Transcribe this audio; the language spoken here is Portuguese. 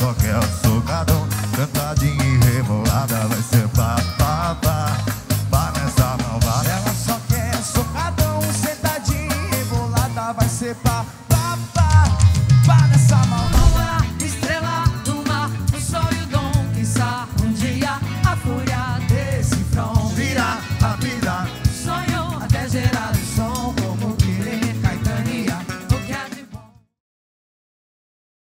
só quer um sentadinha Cantadinha e rebolada vai ser papapá Pá nessa malvada. Ela só quer socadão, sentadinha e rebolada vai ser papapá